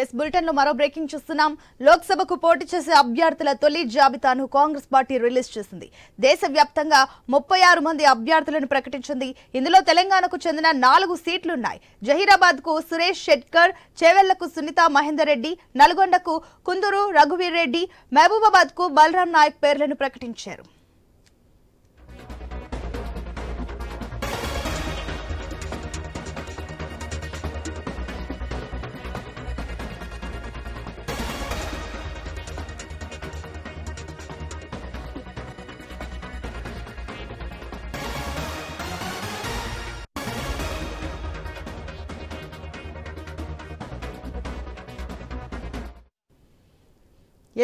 Yes బులెటిన్లో మరో breaking చూస్తున్నాం. లోక్సభకు పోటీ చేసే అభ్యర్థుల తొలి జాబితాను కాంగ్రెస్ పార్టీ రిలీజ్ చేసింది. దేశవ్యాప్తంగా ముప్పై ఆరు మంది అభ్యర్థులను ప్రకటించింది. ఇందులో తెలంగాణకు చెందిన నాలుగు సీట్లున్నాయి. జహీరాబాద్కు సురేష్ షెట్కర్ చేవెళ్ళకు సునీత మహేందర్ రెడ్డి నల్గొండకు కుందూరు రఘువీర్ రెడ్డి మహబూబాబాద్కు బలరాం నాయక్ పేర్లను ప్రకటించారు.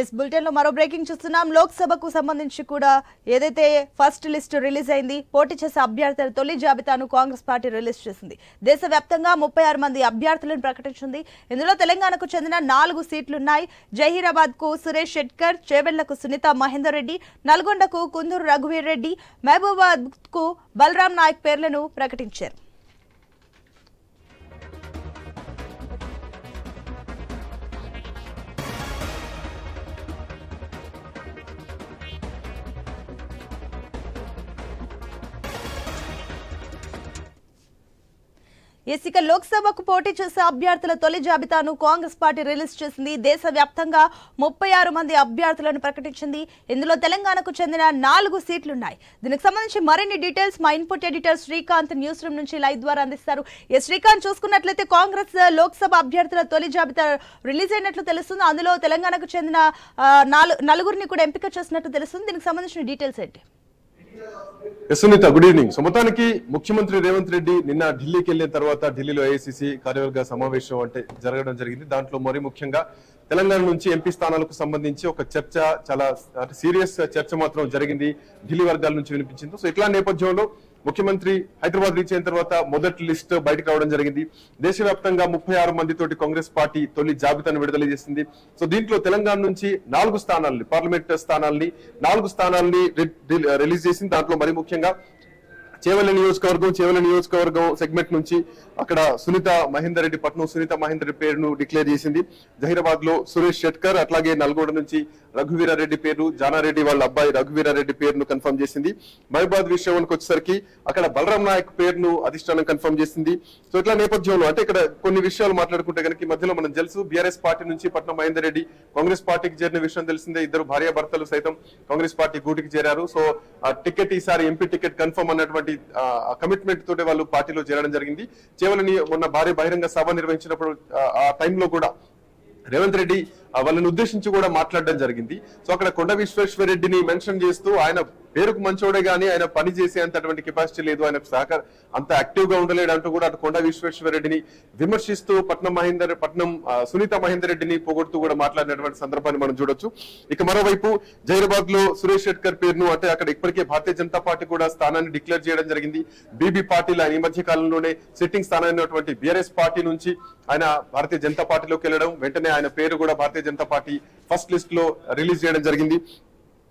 ఎస్ బులెటిన్లో మరో బ్రేకింగ్ చూస్తున్నాం. లోక్సభకు సంబంధించి కూడా ఏదైతే ఫస్ట్ లిస్ట్ రిలీజ్ అయింది పోటీ చేసే అభ్యర్థుల తొలి జాబితాను కాంగ్రెస్ పార్టీ రిలీజ్ చేసింది. దేశవ్యాప్తంగా ముప్పై ఆరు మంది అభ్యర్థులను ప్రకటించింది. ఇందులో తెలంగాణకు చెందిన నాలుగు సీట్లున్నాయి. జహీరాబాద్కు సురేష్ షెట్కర్ చేవెళ్ళకు సునీత మహేందర్ రెడ్డి నల్గొండకు కుందూరు రఘువీర్ రెడ్డి మహబూబాద్కు బలరాం నాయక్ పేర్లను ప్రకటించారు. ఇసిక లోక్సభకు పోటీ చేసే అభ్యర్థుల తొలి జాబితాను కాంగ్రెస్ పార్టీ రిలీజ్ చేసింది. దేశవ్యాప్తంగా ముప్పై ఆరు మంది అభ్యర్థులను ప్రకటించింది. ఇందులో తెలంగాణకు చెందిన నాలుగు సీట్లున్నాయి. దీనికి సంబంధించి మరిన్ని డీటెయిల్స్ మా input editor Srikanth news room నుంచి లైవ్ ద్వారా అందిస్తారు. ఏ శ్రీకాంత్ చూసుకున్నట్లయితే కాంగ్రెస్ లోక్సభ అభ్యర్థుల తొలి జాబితా రిలీజ్ అయినట్లు తెలుస్తుంది. అందులో తెలంగాణకు చెందిన నలుగురిని కూడా ఎంపిక చేసినట్లు తెలుస్తుంది. దీనికి సంబంధించిన డీటెయిల్స్ ఏంటి? సునీత గుడ్ ఈవినింగ్ సో మొత్తానికి ముఖ్యమంత్రి రేవంత్ రెడ్డి నిన్న ఢిల్లీకి వెళ్ళిన తర్వాత ఢిల్లీలో ఏఐసిసి కార్యవర్గ సమావేశం అంటే జరగడం జరిగింది. దాంట్లో మరి ముఖ్యంగా తెలంగాణ నుంచి ఎంపీ స్థానాలకు సంబంధించి ఒక చర్చ చాలా సీరియస్ చర్చ మాత్రం జరిగింది. ఢిల్లీ వర్గాల నుంచి వినిపించింది. సో ఇట్లా నేపథ్యంలో ముఖ్యమంత్రి హైదరాబాద్ రీచ్ అయిన తర్వాత మొదటి లిస్ట్ బయటకు రావడం జరిగింది. దేశవ్యాప్తంగా ముప్పై ఆరు మంది తోటి కాంగ్రెస్ పార్టీ తొలి జాబితాను విడుదల చేసింది. సో దీంట్లో తెలంగాణ నుంచి నాలుగు స్థానాల్ని పార్లమెంట్ స్థానాల్ని నాలుగు స్థానాల్ని రిలీజ్ చేసింది. దాంట్లో మరి ముఖ్యంగా చేవెళ్ళ నియోజకవర్గం చేవెళ్ళ నియోజకవర్గం సెగ్మెంట్ నుంచి అక్కడ సునీత మహేందర్ రెడ్డి పట్నం సునీత మహేందర్ రెడ్డి పేరును డిక్లేర్ చేసింది. జహీరాబాద్లో సురేష్ షెట్కర్ అట్లాగే నల్గొండ నుంచి రఘువీరారెడ్డి పేరు జానారెడ్డి వాళ్ళ అబ్బాయి రఘువీరారెడ్డి పేరును కన్ఫర్మ్ చేసింది. మహిబాద్ విషయానికి వచ్చేసరికి అక్కడ బలరాం నాయక్ పేరును అధిష్టానం కన్ఫర్మ్ చేసింది. సో ఇట్లా నేపథ్యంలో అంటే ఇక్కడ కొన్ని విషయాలు మాట్లాడుకుంటే కనుక మధ్యలో మనం తెలుసు బీఆర్ఎస్ పార్టీ నుంచి పట్నం మహేందర్ రెడ్డి కాంగ్రెస్ పార్టీకి చేరిన విషయం తెలిసిందే. ఇద్దరు భార్యాభర్తలు సైతం కాంగ్రెస్ పార్టీ గూటికి చేరారు. సో ఆ టికెట్ ఈసారి ఎంపీ టికెట్ కన్ఫర్మ్ అన్నటువంటి కమిట్మెంట్ తోటి వాళ్ళు పార్టీలో చేరడం జరిగింది. చేవలని మొన్న భారీ బహిరంగ సభ నిర్వహించినప్పుడు ఆ, టైంలో కూడా రేవంత్ రెడ్డి వాళ్ళని ఉద్దేశించి కూడా మాట్లాడడం జరిగింది. సో అక్కడ కొండ విశ్వేశ్వర రెడ్డిని మెన్షన్ చేస్తూ ఆయన పేరుకు మంచోడే గానీ ఆయన పని చేసే అంతటువంటి కెపాసిటీ లేదు. ఆయన సహకార అంత యాక్టివ్గా ఉండలేడు అంటూ కూడా అటు కొండ విశ్వేశ్వర రెడ్డిని విమర్శిస్తూ పట్నం మహేందర్ పట్నం సునీత మహేందర్ రెడ్డిని పొగొడుతూ కూడా మాట్లాడినటువంటి సందర్భాన్ని మనం చూడొచ్చు. ఇక మరోవైపు జైరాబాద్లో సురేష్ షెట్కర్ పేరును అంటే అక్కడ ఇప్పటికే భారతీయ జనతా పార్టీ కూడా స్థానాన్ని డిక్లేర్ చేయడం జరిగింది. బీబీ పార్టీలో ఆయన ఈ మధ్య కాలంలోనే సిట్టింగ్ స్థానమైనటువంటి బీఆర్ఎస్ పార్టీ నుంచి ఆయన భారతీయ జనతా పార్టీలోకి వెళ్ళడం వెంటనే ఆయన పేరు కూడా భారతీయ జనతా పార్టీ ఫస్ట్ లిస్ట్లో రిలీజ్ చేయడం జరిగింది.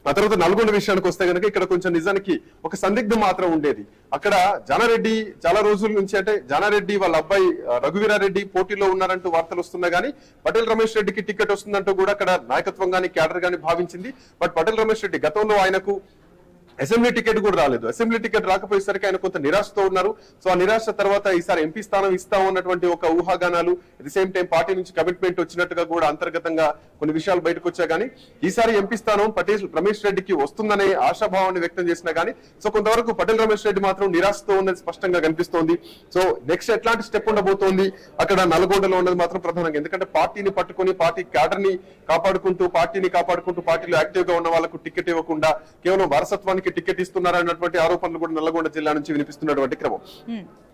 ఆ తర్వాత నల్గొండ విషయానికి వస్తే కనుక ఇక్కడ కొంచెం నిజానికి ఒక సందిగ్ధం మాత్రం ఉండేది. అక్కడ జానారెడ్డి చాలా రోజుల నుంచి అంటే జానారెడ్డి వాళ్ళ అబ్బాయి రఘువీరారెడ్డి పోటీలో ఉన్నారంటూ వార్తలు వస్తున్నా గానీ పటేల్ రమేష్ రెడ్డికి టికెట్ వస్తుందంటూ కూడా అక్కడ నాయకత్వం గానీ క్యాడర్ గానీ భావించింది. బట్ పటేల్ రమేష్ రెడ్డి గతంలో ఆయనకు అసెంబ్లీ టికెట్ కూడా రాలేదు. అసెంబ్లీ టికెట్ రాకపోయేసరికి ఆయన కొంత నిరాశతో ఉన్నారు. సో ఆ నిరాశ తర్వాత ఈసారి ఎంపీ స్థానం ఇస్తాం అన్నటువంటి ఒక ఊహాగానాలు at the same time party నుంచి కమిట్మెంట్ వచ్చినట్టుగా కూడా అంతర్గతంగా కొన్ని విషయాలు బయటకు వచ్చా గానీ ఈసారి ఎంపీ స్థానం పటేల్ రమేష్ రెడ్డికి వస్తుందనే ఆశాభావాన్ని వ్యక్తం చేసినా గానీ సో కొంతవరకు పటేల్ రమేష్ రెడ్డి మాత్రం నిరాశతో ఉన్నది స్పష్టంగా కనిపిస్తోంది. సో నెక్స్ట్ ఎట్లాంటి స్టెప్ ఉండబోతోంది? అక్కడ నల్గొండలో ఉన్నది మాత్రం ప్రధానంగా. ఎందుకంటే పార్టీని పట్టుకొని పార్టీ క్యాడర్ని కాపాడుకుంటూ పార్టీని కాపాడుకుంటూ పార్టీలో యాక్టివ్గా ఉన్న వాళ్ళకు టికెట్ ఇవ్వకుండా కేవలం వారసత్వానికి టికెట్ ఇస్తున్నారన్నటువంటి ఆరోపణలు కూడా నల్లగొండ జిల్లా నుంచి వినిపిస్తున్నటువంటి క్రమం.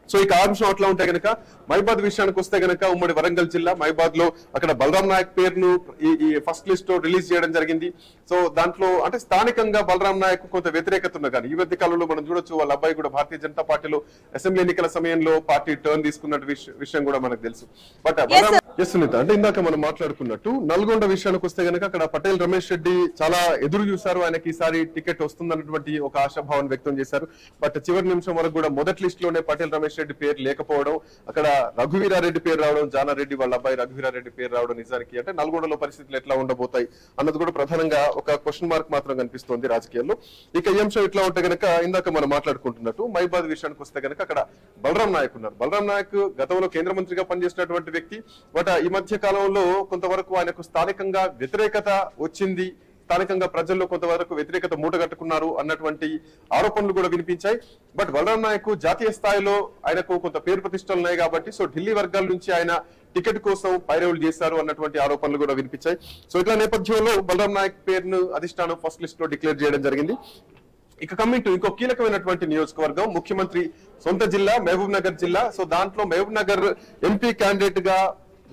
సో ఇక ఆ అంశం అట్లా ఉంటే గనక మైబాద్ విషయానికి వస్తే గనక ఉమ్మడి వరంగల్ జిల్లా మైబాద్లో అక్కడ బలరాం నాయక్ పేరును ఈ- ఫస్ట్ లిస్ట్లో రిలీజ్ చేయడం జరిగింది. సో దాంట్లో అంటే స్థానికంగా బలరాం నాయక్ కొంత వ్యతిరేకత ఉన్న కానీ ఈ మధ్య కాలంలో మనం చూడొచ్చు వాళ్ళ అబ్బాయి కూడా భారతీయ జనతా పార్టీలో అసెంబ్లీ ఎన్నికల సమయంలో పార్టీ టర్న్ తీసుకున్న విషయం కూడా మనకు తెలుసు. But sir. ఎస్ సునీత అంటే ఇందాక మనం మాట్లాడుకున్నట్టు నల్గొండ విషయానికి వస్తే గనక అక్కడ పటేల్ రమేష్ రెడ్డి చాలా ఎదురు చూశారు. ఆయనకి ఈసారి టికెట్ వస్తుందన్నటువంటి ఒక ఆశాభావం వ్యక్తం చేశారు. బట్ చివరి నిమిషం వరకు కూడా మొదటి లిస్ట్లోనే పటేల్ రమేష్ రెడ్డి పేరు లేకపోవడం అక్కడ రఘువీరారెడ్డి పేరు రావడం జానారెడ్డి వాళ్ళ అబ్బాయి రఘువీరారెడ్డి పేరు రావడం నిజానికి అంటే నల్గొండలో పరిస్థితులు ఎట్లా ఉండబోతాయి అన్నది కూడా ప్రధానంగా ఒక క్వశ్చన్ మార్క్ మాత్రం కనిపిస్తోంది రాజకీయాల్లో. ఇక ఈ అంశం ఇట్లా ఉంటే గనక ఇందాక మనం మాట్లాడుకుంటున్నట్టు మైబాద్ విషయానికి వస్తే గనక అక్కడ బలరాం నాయక్ ఉన్నారు. బలరాం నాయక్ గతంలో కేంద్ర మంత్రిగా పనిచేసినటువంటి వ్యక్తి బట్ ఈ మధ్య కాలంలో కొంతవరకు ఆయనకు స్థానికంగా వ్యతిరేకత వచ్చింది. స్థానికంగా ప్రజల్లో కొంతవరకు వ్యతిరేకత మూటగట్టుకున్నారు అన్నటువంటి ఆరోపణలు కూడా వినిపించాయి. బట్ బలరాం నాయక్ జాతీయ స్థాయిలో ఆయనకు కొంత పేరు ప్రతిష్టలు ఉన్నాయి కాబట్టి సో ఢిల్లీ వర్గాల నుంచి ఆయన టికెట్ కోసం పైరవులు చేశారు అన్నటువంటి ఆరోపణలు కూడా వినిపించాయి. సో ఇట్లా నేపథ్యంలో బలరాం నాయక్ పేరును అధిష్టానం ఫస్ట్ లిస్ట్లో డిక్లేర్ చేయడం జరిగింది. ఇక కమింగ్ టు ఇంకో కీలకమైనటువంటి నియోజకవర్గం ముఖ్యమంత్రి సొంత జిల్లా మహబూబ్ నగర్ జిల్లా. సో దాంట్లో మహబూబ్ నగర్ ఎంపీ క్యాండిడేట్గా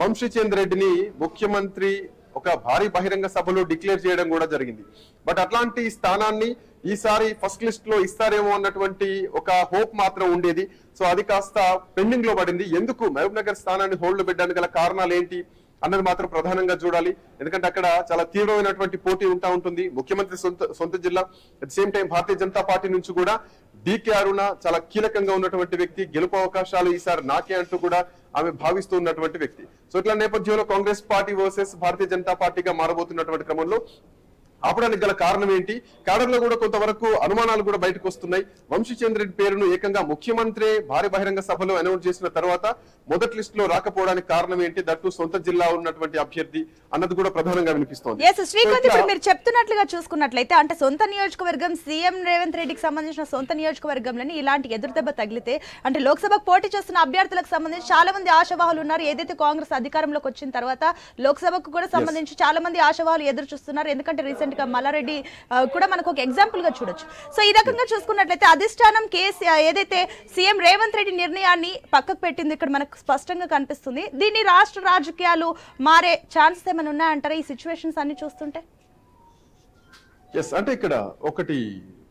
వంశీచంద్ర రెడ్డిని ముఖ్యమంత్రి ఒక భారీ బహిరంగ సభలో డిక్లేర్ చేయడం కూడా జరిగింది. బట్ అట్లాంటి స్థానాన్ని ఈసారి ఫస్ట్ లిస్ట్లో ఇస్తారేమో అన్నటువంటి ఒక హోప్ మాత్రం ఉండేది. సో అది కాస్త పెండింగ్లో పడింది. ఎందుకు మహబూబ్ నగర్ స్థానాన్ని హోల్డ్ పెట్టడానికి గల కారణాలు ఏంటి? అన్నది మాత్రం ప్రధానంగా చూడాలి. ఎందుకంటే అక్కడ చాలా తీవ్రమైనటువంటి పోటీ ఉంటా ఉంటుంది. ముఖ్యమంత్రి సొంత సొంత జిల్లా at same time Bharatiya Janata Party నుంచి కూడా డికే అరుణ చాలా కీలకంగా ఉన్నటువంటి వ్యక్తి. గెలుపు అవకాశాలు ఈసారి నాకే అంటూ కూడా ఆమె భావిస్తూ ఉన్నటువంటి వ్యక్తి. సో ఇట్లా నేపథ్యంలో కాంగ్రెస్ పార్టీ వర్సెస్ భారతీయ జనతా పార్టీగా మారబోతున్నటువంటి క్రమంలో ఆపడానికి గల కారణం ఏంటి? క్యాడర్లో కూడా కొంతవరకు అనుమానాలు కూడా బయటకు వస్తున్నాయి. వంశీచంద్ర రెడ్డి పేరును ఏకంగా ముఖ్యమంత్రి భారీ బహిరంగ సభలో అనౌన్స్ చేసిన తర్వాత మొదటి లిస్ట్లో రాకపోవడానికి కారణం ఏంటి? దట్టు సొంత జిల్లా ఉన్నటువంటి అభ్యర్థి అన్నది కూడా ప్రధానంగా వినిపిస్తోంది. శ్రీకాంత్ ఇప్పుడు మీరు చెప్తున్నట్లుగా చూసుకున్నట్లయితే అంటే సొంత నియోజకవర్గం సీఎం రేవంత్ రెడ్డికి సంబంధించిన సొంత నియోజకవర్గంలోని ఇలాంటి ఎదురుదెబ్బ తగిలితే అంటే లోక్సభకు పోటీ చేస్తున్న అభ్యర్థులకు సంబంధించి చాలా మంది ఆశావాహులు ఉన్నారు. ఏదైతే కాంగ్రెస్ అధికారంలోకి వచ్చిన తర్వాత లోక్సభకు కూడా సంబంధించి చాలా మంది ఆశావాహులు ఎదురు చూస్తున్నారు. ఎందుకంటే రీసెంట్ గా మల్లారెడ్డి కూడా మనకు ఒక ఎగ్జాంపుల్గా చూడొచ్చు. సో ఈ రకంగా చూసుకున్నట్లయితే అధిష్టానం కేసు ఏదైతే సీఎం రేవంత్ రెడ్డి నిర్ణయాన్ని పక్కకు పెట్టింది ఇక్కడ మనకు స్పష్టంగా కనిపిస్తుంది. దీన్ని రాష్ట్ర రాజకీయాలు మారే ఛాన్సెస్ ఏమైనా ఉన్నాయంటారా ఈ సిచ్యువేషన్స్ అన్ని చూస్తుంటే? ఎస్ అంటే ఇక్కడ ఒకటి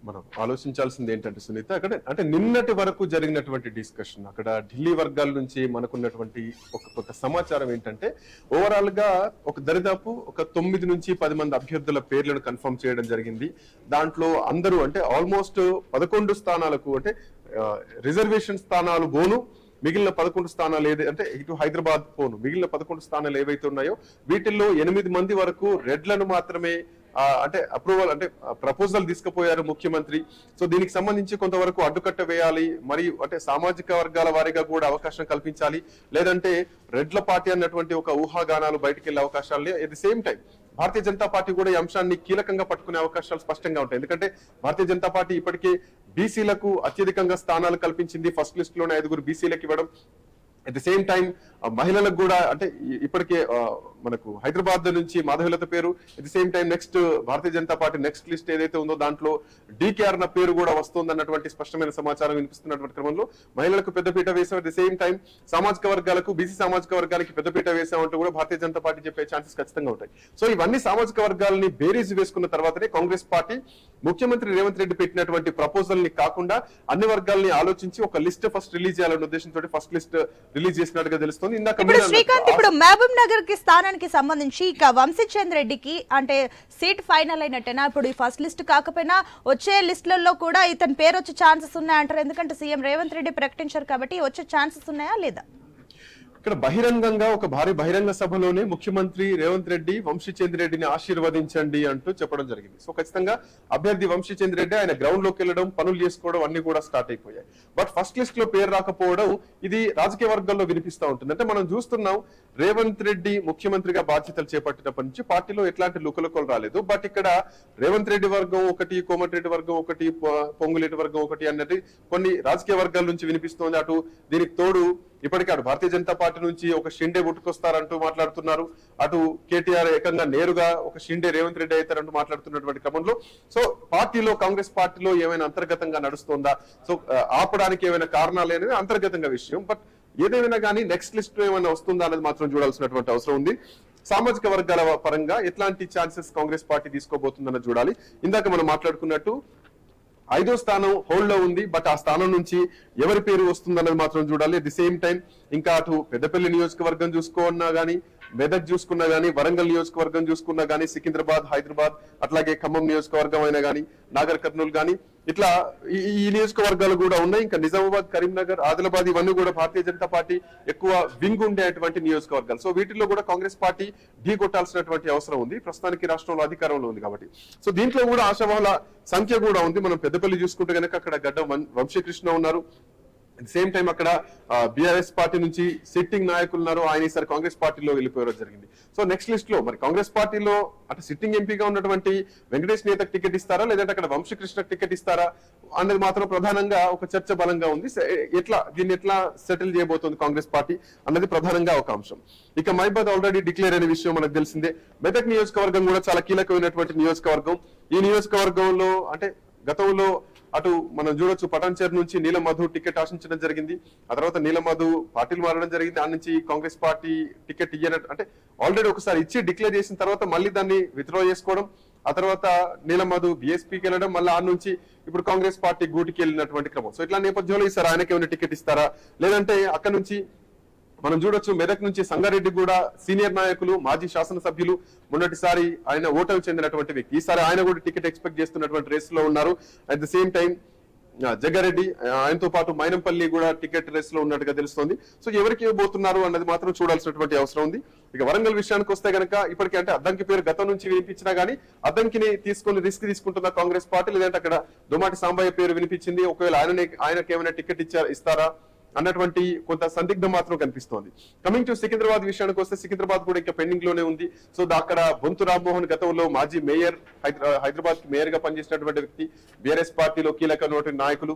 మనం ఆలోచించాల్సింది ఏంటంటే సునీత అక్కడ అంటే నిన్నటి వరకు జరిగినటువంటి డిస్కషన్ అక్కడ ఢిల్లీ వర్గాల నుంచి మనకున్నటువంటి ఒక కొంత సమాచారం ఏంటంటే ఓవరాల్గా ఒక దరిదాపు ఒక తొమ్మిది నుంచి పది మంది అభ్యర్థుల పేర్లను కన్ఫర్మ్ చేయడం జరిగింది. దాంట్లో అందరూ అంటే ఆల్మోస్ట్ పదకొండు స్థానాలకు అంటే రిజర్వేషన్ స్థానాలు బోను మిగిలిన పదకొండు స్థానాలు ఏది అంటే ఇటు హైదరాబాద్ పోను మిగిలిన పదకొండు స్థానాలు ఏవైతే ఉన్నాయో వీటిల్లో ఎనిమిది మంది వరకు రెడ్లను మాత్రమే అంటే అప్రూవల్ అంటే ప్రపోజల్ తీసుకుపోయారు ముఖ్యమంత్రి. సో దీనికి సంబంధించి కొంతవరకు అడ్డుకట్ట వేయాలి. మరియు అంటే సామాజిక వర్గాల వారీగా కూడా అవకాశం కల్పించాలి. లేదంటే రెడ్ల పార్టీ అన్నటువంటి ఒక ఊహాగానాలు బయటకు వెళ్ళే అవకాశాలు at the same time Bharatiya Janata Party కూడా ఈ అంశాన్ని కీలకంగా పట్టుకునే అవకాశాలు స్పష్టంగా ఉంటాయి. ఎందుకంటే భారతీయ జనతా పార్టీ ఇప్పటికే బీసీలకు అత్యధికంగా స్థానాలు కల్పించింది. ఫస్ట్ లిస్ట్లోనే ఐదుగురు బీసీలకు ఇవ్వడం అట్ ది సేమ్ టైం మహిళలకు కూడా అంటే ఇప్పటికే మనకు హైదరాబాద్ నుంచి మాధవిలత పేరు. At the same time next Bharatiya Janata Party next list ఏదైతే ఉందో దాంట్లో డీకేఆర్ నా పేరు కూడా వస్తుంది అన్నటువంటి స్పష్టమైన సమాచారం వినిపిస్తున్నటువంటి క్రమంలో మహిళలకు పెద్దపీట వేసాం అట్ ది సేమ్ టైం సామాజిక వర్గాలకు బీసీ సామాజిక వర్గాలకి పెద్దపీట వేసామంటూ కూడా భారతీయ జనతా పార్టీ చెప్పే ఛాన్సెస్ ఖచ్చితంగా ఉంటాయి. సో ఇవన్నీ సామాజిక వర్గాలని బేరీజ్ వేసుకున్న తర్వాతనే కాంగ్రెస్ పార్టీ ముఖ్యమంత్రి రేవంత్ రెడ్డి పెట్టినటువంటి ప్రపోజల్ని కాకుండా అన్ని వర్గాల్ని ఆలోచించి ఒక లిస్ట్ ఫస్ట్ రిలీజ్ చేయాలనే ఉద్దేశంతో ఫస్ట్ లిస్ట్ రిలీజ్ చేసినట్టుగా తెలుస్తుంది. ఇందాక ఇప్పుడు శ్రీకాంత్ ఇప్పుడు మహబూబ్ నగర్కి స్థానానికి సంబంధించి ఇక వంశీచంద్ రెడ్డికి అంటే సీట్ ఫైనల్ అయినట్టేనా? ఇప్పుడు ఈ ఫస్ట్ లిస్ట్ కాకపోయినా వచ్చే లిస్టులలో కూడా ఇతని పేరు వచ్చే ఛాన్సెస్ ఉన్నాయంటారు. ఎందుకంటే సీఎం రేవంత్ రెడ్డి ప్రకటించారు కాబట్టి వచ్చే ఛాన్సెస్ ఉన్నాయా లేదా? ఇక్కడ బహిరంగంగా ఒక భారీ బహిరంగ సభలోనే ముఖ్యమంత్రి రేవంత్ రెడ్డి వంశీచంద్ర రెడ్డిని ఆశీర్వదించండి అంటూ చెప్పడం జరిగింది. సో ఖచ్చితంగా అభ్యర్థి వంశీచంద్ర రెడ్డి ఆయన గ్రౌండ్లోకి వెళ్ళడం పనులు చేసుకోవడం అన్ని కూడా స్టార్ట్ అయిపోయాయి. బట్ ఫస్ట్ లిస్ట్లో పేరు రాకపోవడం ఇది రాజకీయ వర్గాల్లో వినిపిస్తా ఉంటుంది. అంటే మనం చూస్తున్నాం రేవంత్ రెడ్డి ముఖ్యమంత్రిగా బాధ్యతలు చేపట్టినప్పటి నుంచి పార్టీలో ఎట్లాంటి లుకలుకలు రాలేదు. బట్ ఇక్కడ రేవంత్ రెడ్డి వర్గం ఒకటి కోమటిరెడ్డి వర్గం ఒకటి పొంగులేటి వర్గం ఒకటి అన్నది కొన్ని రాజకీయ వర్గాల నుంచి వినిపిస్తోంది. అటు దీనికి తోడు ఇప్పటికే అటు భారతీయ జనతా పార్టీ నుంచి ఒక షిండే పుట్టుకొస్తారంటూ మాట్లాడుతున్నారు. అటు కేటీఆర్ ఏకంగా నేరుగా ఒక షిండే రేవంత్ రెడ్డి అవుతారంటూ మాట్లాడుతున్నటువంటి క్రమంలో. సో పార్టీలో కాంగ్రెస్ పార్టీలో ఏమైనా అంతర్గతంగా నడుస్తుందా? సో ఆపడానికి ఏమైనా కారణాలు అనేది అంతర్గతంగా విషయం. బట్ ఏదేమైనా కానీ నెక్స్ట్ లిస్ట్ ఏమైనా వస్తుందా అనేది మాత్రం చూడాల్సినటువంటి అవసరం ఉంది. సామాజిక వర్గాల పరంగా ఎట్లాంటి ఛాన్సెస్ కాంగ్రెస్ పార్టీ తీసుకోబోతుందని చూడాలి. ఇందాక మనం మాట్లాడుకున్నట్టు ఐదో స్థానం హోల్డ్లో ఉంది బట్ ఆ స్థానం నుంచి ఎవరి పేరు వస్తుందన్నది మాత్రం చూడాలి. అట్ ది సేమ్ టైం ఇంకా అటు పెద్దపల్లి నియోజకవర్గం చూసుకోన్నా గానీ మెదక్ చూసుకున్నా గానీ వరంగల్ నియోజకవర్గం చూసుకున్నా గానీ సికింద్రాబాద్ హైదరాబాద్ అట్లాగే ఖమ్మం నియోజకవర్గం అయినా గానీ నాగర్ కర్నూలు గానీ ఇట్లా ఈ నియోజకవర్గాలు కూడా ఉన్నాయి. ఇంకా నిజామాబాద్ కరీంనగర్ ఆదిలాబాద్ ఇవన్నీ కూడా భారతీయ జనతా పార్టీ ఎక్కువ వింగ్ ఉండేటువంటి నియోజకవర్గాలు. సో వీటిల్లో కూడా కాంగ్రెస్ పార్టీ ఢీ కొట్టాల్సినటువంటి అవసరం ఉంది. ప్రస్తుతానికి రాష్ట్రంలో అధికారంలో ఉంది కాబట్టి. సో దీంట్లో కూడా ఆశావాహుల సంఖ్య కూడా ఉంది. మనం పెద్దపల్లి చూసుకుంటే కనుక అక్కడ గడ్డ వంశీకృష్ణ ఉన్నారు. అట్ సేమ్ టైం అక్కడ బీఆర్ఎస్ పార్టీ నుంచి సిట్టింగ్ నాయకులు ఉన్నారు. ఆయన ఈసారి కాంగ్రెస్ పార్టీలో వెళ్ళిపోవడం జరిగింది. సో నెక్స్ట్ లిస్ట్లో మరి కాంగ్రెస్ పార్టీలో అటు సిట్టింగ్ ఎంపీగా ఉన్నటువంటి వెంకటేష్ నేతకు టికెట్ ఇస్తారా? లేదంటే అక్కడ వంశకృష్ణ టికెట్ ఇస్తారా? అన్నది మాత్రం ప్రధానంగా ఒక చర్చ బలంగా ఉంది. ఎట్లా దీన్ని ఎట్లా సెటిల్ చేయబోతోంది కాంగ్రెస్ పార్టీ అన్నది ప్రధానంగా ఒక అంశం. ఇక మైబాద్ ఆల్రెడీ డిక్లేర్ అయిన విషయం మనకు తెలిసిందే. మెదక్ నియోజకవర్గం కూడా చాలా కీలకమైనటువంటి నియోజకవర్గం. ఈ నియోజకవర్గంలో అంటే గతంలో అటు మనం చూడొచ్చు పటాన్చేరు నుంచి నీలమధు టికెట్ ఆశించడం జరిగింది. ఆ తర్వాత నీలమధు పార్టీలు మారడం జరిగింది. ఆ నుంచి కాంగ్రెస్ పార్టీ టికెట్ ఇయ్యనట్టు అంటే ఆల్రెడీ ఒకసారి ఇచ్చి డిక్లేర్ చేసిన తర్వాత మళ్ళీ దాన్ని విత్డ్రా చేసుకోవడం ఆ తర్వాత నీలమధు బిఎస్పీకి బీఎస్పీకి వెళ్ళడం మళ్ళీ ఆ నుంచి ఇప్పుడు కాంగ్రెస్ పార్టీ గూటికి వెళ్ళినటువంటి క్రమం. సో ఇట్లా నేపథ్యంలో ఈసారి ఆయనకి ఏమైనా టికెట్ ఇస్తారా? లేదంటే అక్కడ నుంచి మనం చూడొచ్చు మెదక్ నుంచి సంగారెడ్డి కూడా సీనియర్ నాయకులు మాజీ శాసనసభ్యులు మొన్నటిసారి ఆయన ఓటమి చెందినటువంటి వ్యక్తి. ఈసారి ఆయన కూడా టికెట్ ఎక్స్పెక్ట్ చేస్తున్నటువంటి రేస్లో ఉన్నారు at the same time Jaggareddy ఆయనతో పాటు మైనంపల్లి కూడా టికెట్ రేస్లో ఉన్నట్టుగా తెలుస్తోంది. సో ఎవరికి ఇవ్వబోతున్నారు అన్నది మాత్రం చూడాల్సినటువంటి అవసరం ఉంది. ఇక వరంగల్ విషయానికి వస్తే గనక ఇప్పటికే అంటే అద్దంకి పేరు గతం నుంచి వినిపించినా గానీ అద్దంకిని తీసుకుని రిస్క్ తీసుకుంటున్న కాంగ్రెస్ పార్టీ? లేదంటే అక్కడ దుమాటి సాంబయ్య పేరు వినిపించింది. ఒకవేళ ఆయన ఆయనకి ఏమైనా టికెట్ ఇచ్చారా ఇస్తారా? అన్నటువంటి కొంత సందిగ్ధం మాత్రం కనిపిస్తోంది. కమింగ్ టు సికింద్రాబాద్ విషయానికి వస్తే సికింద్రాబాద్ కూడా ఇంకా పెండింగ్లోనే ఉంది. సో అక్కడ బొంతు రామ్మోహన్ గతంలో మాజీ మేయర్ హైదరాబాద్ మేయర్గా పనిచేసినటువంటి వ్యక్తి బీఆర్ఎస్ పార్టీలో కీలక నాయకులు.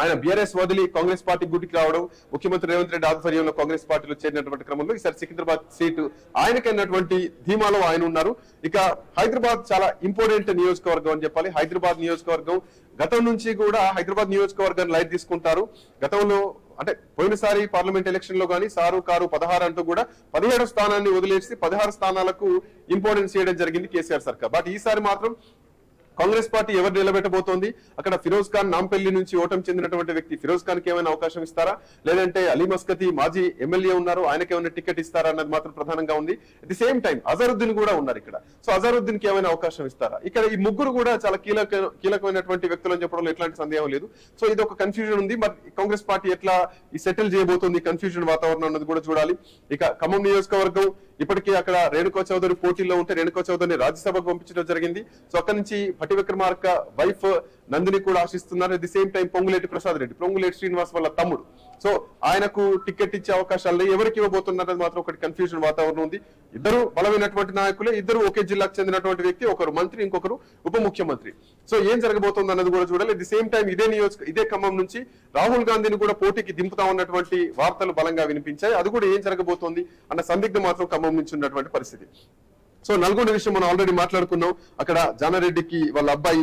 ఆయన బీఆర్ఎస్ వదిలి కాంగ్రెస్ పార్టీ గుడికి రావడం ముఖ్యమంత్రి రేవంత్ రెడ్డి ఆధ్వర్యంలో కాంగ్రెస్ పార్టీలో చేరినటువంటి క్రమంలో ఈసారి సికింద్రాబాద్ సీటు ఆయనకైనటువంటి ధీమాలో ఆయన ఉన్నారు. ఇక హైదరాబాద్ చాలా ఇంపార్టెంట్ నియోజకవర్గం అని చెప్పాలి. హైదరాబాద్ నియోజకవర్గం గతం నుంచి కూడా హైదరాబాద్ నియోజకవర్గాన్ని లైట్ తీసుకుంటారు. గతంలో అంటే పోయినసారి పార్లమెంట్ ఎలక్షన్లో గానీ సారు కారు పదహారు అంటూ కూడా పదిహేడు స్థానాన్ని వదిలేసి పదహారు స్థానాలకు ఇంపార్టెన్స్ చేయడం జరిగింది కేసీఆర్ సర్కార్. బట్ ఈసారి మాత్రం కాంగ్రెస్ పార్టీ ఎవరు నిలబెట్టబోతోంది? అక్కడ ఫిరోజ్ ఖాన్ నాంపల్లి నుంచి ఓటమి చెందినటువంటి వ్యక్తి ఫిరోజ్ ఖాన్కి ఏమైనా అవకాశం ఇస్తారా? లేదంటే అలీ మస్కతి మాజీ ఎమ్మెల్యే ఉన్నారు ఆయనకి ఏమైనా టికెట్ ఇస్తారా అన్నది మాత్రం ప్రధానంగా ఉంది. At the same time Azharuddin కూడా ఉన్నారు ఇక్కడ. సో అజరుద్దీన్కి ఏమైనా అవకాశం ఇస్తారా? ఇక్కడ ఈ ముగ్గురు కూడా చాలా కీలక కీలకమైనటువంటి వ్యక్తులు అని చెప్పడంలో ఎట్లాంటి సందేహం లేదు. సో ఇది ఒక కన్ఫ్యూజన్ ఉంది. మరి కాంగ్రెస్ పార్టీ ఎట్లా ఈ సెటిల్ చేయబోతుంది కన్ఫ్యూజన్ వాతావరణం అన్నది కూడా చూడాలి. ఇక ఖమ్మం నియోజకవర్గం ఇప్పటికీ అక్కడ రేణుకా చౌదరి పోటీలో ఉంటే రేణుకా చౌదరిని రాజ్యసభకు పంపించడం జరిగింది. సో అక్కడి నుంచి భట్టి విక్రమార్క వైఫ్ నందిని కూడా ఆశిస్తున్నారు. At the same time Ponguleti Prasad Reddy. Ponguleti Srinivas వాళ్ళ తమ్ముడు. సో ఆయనకు టికెట్ ఇచ్చే అవకాశాలు లేవు. ఎవరికి ఇవ్వబోతున్నది మాత్రం ఒకటి కన్ఫ్యూజన్ వాతావరణం ఉంది. ఇద్దరు బలమైనటువంటి నాయకులే ఇద్దరు ఒకే జిల్లాకు చెందినటువంటి వ్యక్తి ఒకరు మంత్రి ఇంకొకరు ఉప ముఖ్యమంత్రి. సో ఏం జరగబోతుంది అన్నది కూడా చూడాలి. అట్ ది సేమ్ టైం ఇదే నియోజక ఇదే ఖమ్మం నుంచి రాహుల్ గాంధీని కూడా పోటీకి దింపుతా ఉన్నటువంటి వార్తలు బలంగా వినిపించాయి. అది కూడా ఏం జరగబోతోంది అన్న సందిగ్ధం మాత్రం ఖమ్మం నుంచి ఉన్నటువంటి పరిస్థితి. సో నల్గొండ విషయం మనం ఆల్రెడీ మాట్లాడుకున్నాం. అక్కడ జానారెడ్డికి వాళ్ళ అబ్బాయి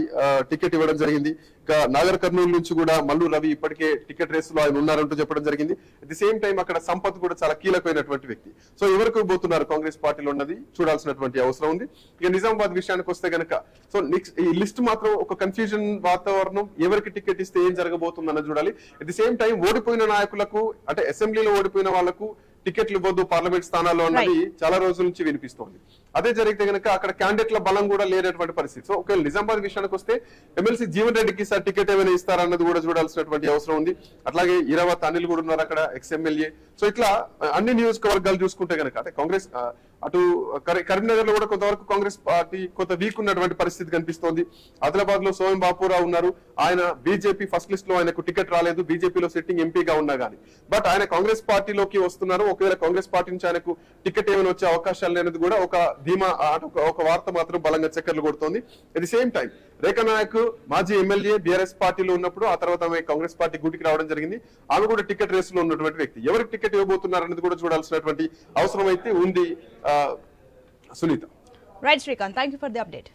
టికెట్ ఇవ్వడం జరిగింది. ఇంకా నాగర్ కర్నూలు నుంచి కూడా మల్లు రవి ఇప్పటికే టికెట్ రేస్లో ఆయన ఉన్నారంటూ చెప్పడం జరిగింది. అట్ ది సేమ్ టైం అక్కడ సంపత్ కూడా చాలా కీలకమైనటువంటి వ్యక్తి. సో ఎవరికి పోతున్నారు? కాంగ్రెస్ పార్టీలో ఉన్నది చూడాల్సినటువంటి అవసరం ఉంది. ఇక నిజామాబాద్ విషయానికి వస్తే గనక సో నెక్స్ట్ ఈ లిస్ట్ మాత్రం ఒక కన్ఫ్యూజన్ వాతావరణం. ఎవరికి టికెట్ ఇస్తే ఏం జరగబోతుంది అన్నది చూడాలి. అట్ ది సేమ్ టైం ఓడిపోయిన నాయకులకు అంటే అసెంబ్లీలో ఓడిపోయిన వాళ్ళకు టికెట్లు ఇవ్వద్దు పార్లమెంట్ స్థానాల్లో అన్నది చాలా రోజుల నుంచి వినిపిస్తోంది. అదే జరిగితే గనక అక్కడ క్యాండిడేట్ల బలం కూడా లేనటువంటి పరిస్థితి. సో ఒకవేళ నిజామాబాద్ విషయానికి వస్తే ఎమ్మెల్సీ జీవన్ రెడ్డికి సార్ టికెట్ ఏమైనా ఇస్తారన్నది కూడా చూడాల్సినటువంటి అవసరం ఉంది. అట్లాగే ఇరావత్ అనిల్ కూడా ఉన్నారు అక్కడ ఎక్స్ ఎమ్మెల్యే సో ఇట్లా అన్ని నియోజకవర్గాలు చూసుకుంటే గనక అంటే కాంగ్రెస్ అటు కరీ- కరీంనగర్లో కూడా కొంతవరకు కాంగ్రెస్ పార్టీ కొంత వీక్ ఉన్నటువంటి పరిస్థితి కనిపిస్తోంది. ఆదిలాబాద్లో సోయం బాపురావు ఉన్నారు. ఆయన బీజేపీ ఫస్ట్ లిస్ట్లో ఆయనకు టికెట్ రాలేదు. బీజేపీలో సిట్టింగ్ ఎంపీగా ఉన్నా గానీ. బట్ ఆయన కాంగ్రెస్ పార్టీలోకి వస్తున్నారు. ఒకవేళ కాంగ్రెస్ పార్టీ నుంచి ఆయనకు టికెట్ ఏమైనా వచ్చే అవకాశాలు లేనిది కూడా ఒక ధీమా ఒక- వార్త మాత్రం బలంగా చక్కర్లు కొడుతోంది. At the same time Rekha Nayak మాజీ ఎమ్మెల్యే బీఆర్ఎస్ పార్టీలో ఉన్నప్పుడు ఆ తర్వాత ఆమె కాంగ్రెస్ పార్టీ గుటికి రావడం జరిగింది. ఆమె కూడా టికెట్ రేస్లో ఉన్నటువంటి వ్యక్తి. ఎవరికి టికెట్ ఇవ్వబోతున్నారు అనేది కూడా చూడాల్సినటువంటి అవసరం అయితే ఉంది. Uh, Sunita. Right, Srikant. Thank you for the update.